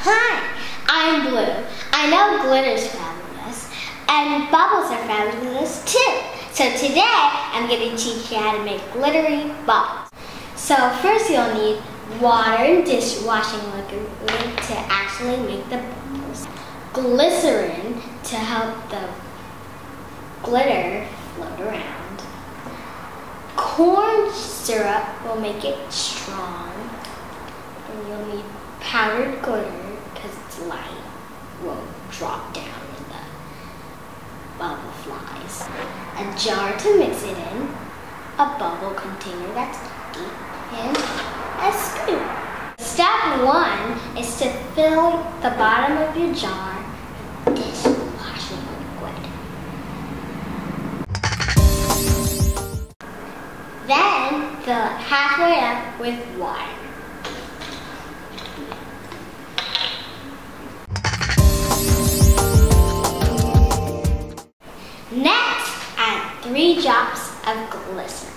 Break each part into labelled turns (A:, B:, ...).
A: Hi, I'm Blue. I know glitter's fabulous, and bubbles are fabulous too. So today, I'm going to teach you how to make glittery bubbles. So first you'll need water and dishwashing liquid to actually make the bubbles. Glycerin to help the glitter float around. Corn syrup will make it strong. And you'll need powdered glitter because it's light, won't drop down when the bubble flies. A jar to mix it in, a bubble container that's empty, and a spoon. Step one is to fill the bottom of your jar with dishwashing liquid. Then fill it halfway up with water. Three drops of glycerin.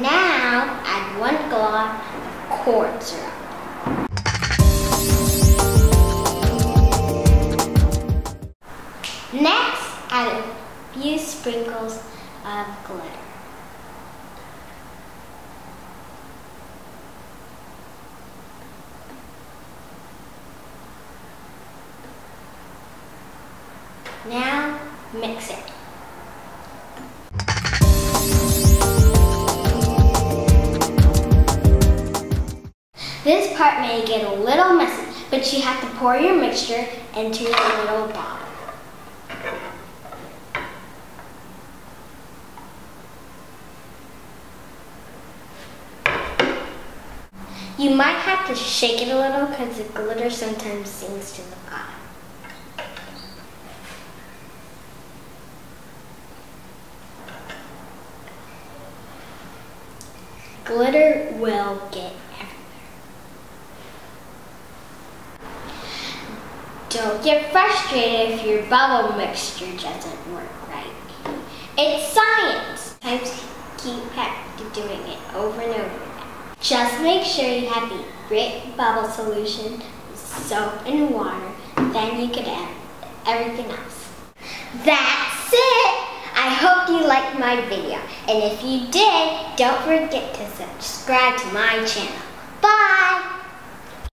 A: Now, add one glop of corn syrup. Next, add a few sprinkles of glitter. Now, mix it. This part may get a little messy, but you have to pour your mixture into your little bottle. You might have to shake it a little because the glitter sometimes sinks to the bottom. Glitter will get everywhere. Don't get frustrated if your bubble mixture doesn't work right. It's science. Sometimes keep doing it over and over again. Just make sure you have the right bubble solution soap and water. Then you can add everything else. That's it! hope you liked my video. And if you did, don't forget to subscribe to my channel. Bye!